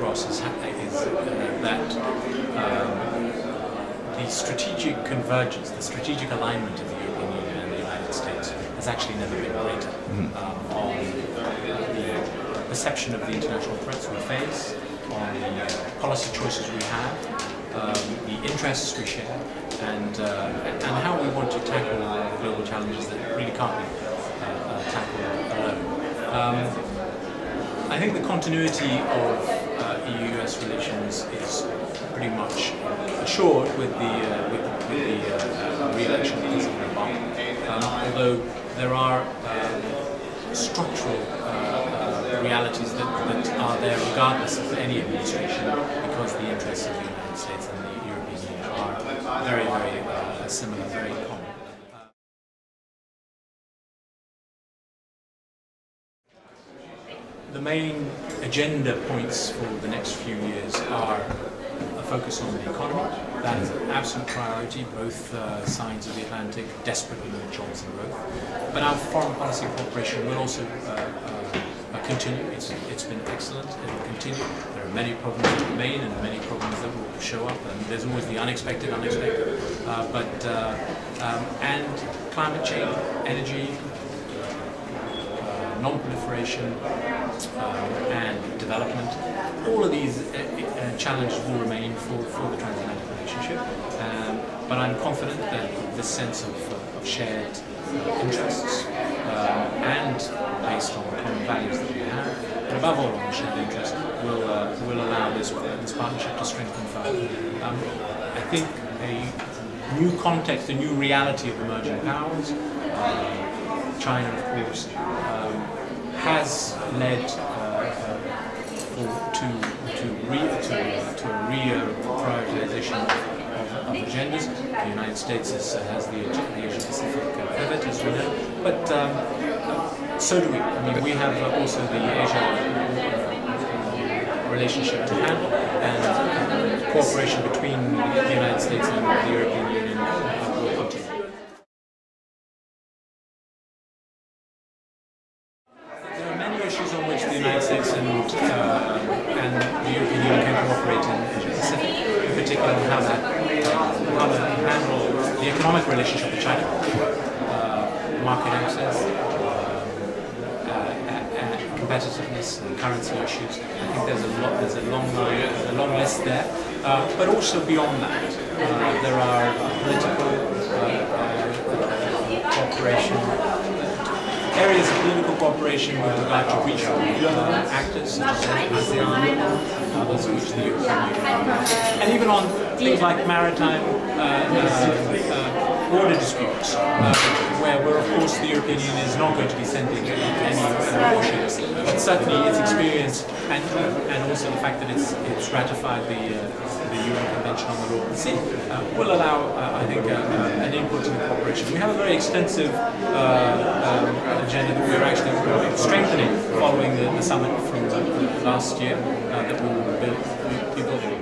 course, is, is uh, that um, the strategic convergence, the strategic alignment of the European Union and the United States has actually never been greater mm. um, on the perception of the international threats we face, on the policy choices we have, um, the interests we share, and, uh, and how we want to tackle global challenges that really can't be uh, uh, tackled alone. I think the continuity of uh, EU-US relations is pretty much assured with the uh, with, with, the uh, re-election of President Obama. Um, although there are um, structural uh, realities that, that are there regardless of any administration, because the interests of the United States and the European Union are very, very uh, similar, very common. The main agenda points for the next few years are a focus on the economy. That is an absolute priority. Both uh, sides of the Atlantic desperately need jobs and growth. But our foreign policy cooperation will also uh, uh, continue. It's, it's been excellent. It will continue. There are many problems that remain and many problems that will show up. And there's always the unexpected, unexpected. Uh, but uh, um, and climate change, energy, non-proliferation and development. All of these uh, uh, challenges will remain for, for the transatlantic relationship, um, but I'm confident that this sense of, uh, of shared uh, interests um, and based on common values that we have, and above all on shared interests, will, uh, will allow this, this partnership to strengthen further. Um, I think a new context, a new reality of emerging powers, uh, China, of course, um, has led uh, uh, to to re, to, to a re-prioritization of, of, agendas. The United States is, has the, the Asia Pacific pivot, as we know, but um, so do we. I mean, we have also the Asia relationship to handle, and cooperation between the United States and the European Union issues on which the United States and, uh, and the European Union can cooperate in Asia Pacific, in particular on how that uh, how to handle the economic relationship with China, uh, market access, uh, uh, competitiveness, and currency issues. I think there's a lot, there's a long a long list there. Uh, but also beyond that, there are political cooperation areas of political cooperation with regard to regional actors such as others which the European Union, and even on things like maritime uh, uh, uh border disputes, uh, where, where of course the European Union is not going to be sending any warships, but certainly its experience and, and also the fact that it's, it's ratified the, uh, the UN Convention on the Law of the Sea uh, will allow, uh, I think, uh, uh, an input in cooperation. We have a very extensive um, agenda that we're actually strengthening following the, the summit from last year that we will be building.